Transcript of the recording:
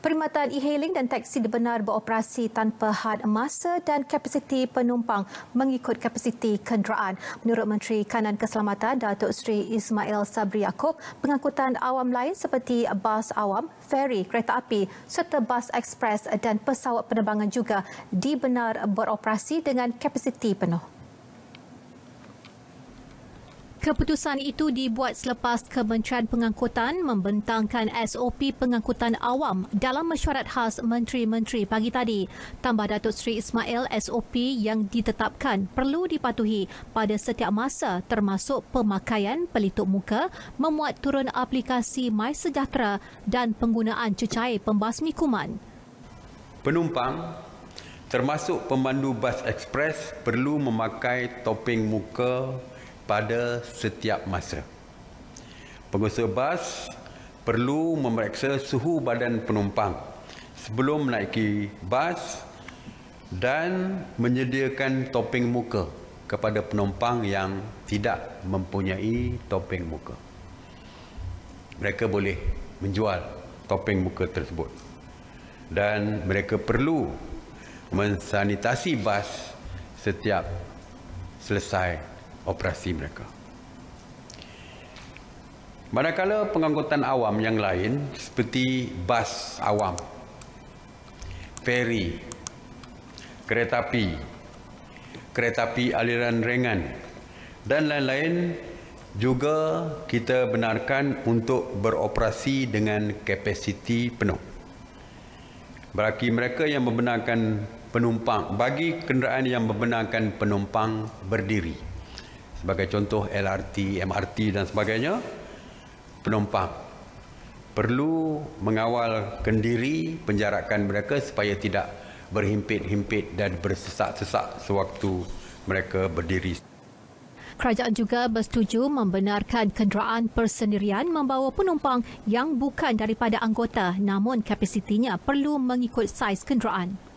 Perkhidmatan e-hailing dan taksi dibenar beroperasi tanpa had masa dan kapasiti penumpang mengikut kapasiti kenderaan. Menurut Menteri Kanan Keselamatan Datuk Seri Ismail Sabri Yaakob, pengangkutan awam lain seperti bas awam, feri, kereta api serta bas ekspres dan pesawat penerbangan juga dibenar beroperasi dengan kapasiti penuh. Keputusan itu dibuat selepas Kementerian Pengangkutan membentangkan SOP pengangkutan awam dalam mesyuarat khas Menteri-Menteri pagi tadi. Tambah Datuk Seri Ismail, SOP yang ditetapkan perlu dipatuhi pada setiap masa termasuk pemakaian pelitup muka, memuat turun aplikasi MySejahtera dan penggunaan cecair pembasmi kuman. Penumpang termasuk pemandu bas ekspres perlu memakai topeng muka pada setiap masa. Pengusaha bas perlu memeriksa suhu badan penumpang sebelum menaiki bas dan menyediakan topeng muka kepada penumpang yang tidak mempunyai topeng muka. Mereka boleh menjual topeng muka tersebut. Dan mereka perlu mensanitasi bas setiap selesai operasi mereka. Manakala pengangkutan awam yang lain seperti bas awam, feri, kereta api, kereta api aliran ringan dan lain-lain juga kita benarkan untuk beroperasi dengan kapasiti penuh. Bagi mereka yang membenarkan penumpang, bagi kenderaan yang membenarkan penumpang berdiri sebagai contoh LRT, MRT dan sebagainya penumpang perlu mengawal kendiri penjarakan mereka supaya tidak berhimpit-himpit dan bersesak-sesak sewaktu mereka berdiri. Kerajaan juga bersetuju membenarkan kenderaan persendirian membawa penumpang yang bukan daripada anggota namun kapasitinya perlu mengikut saiz kenderaan.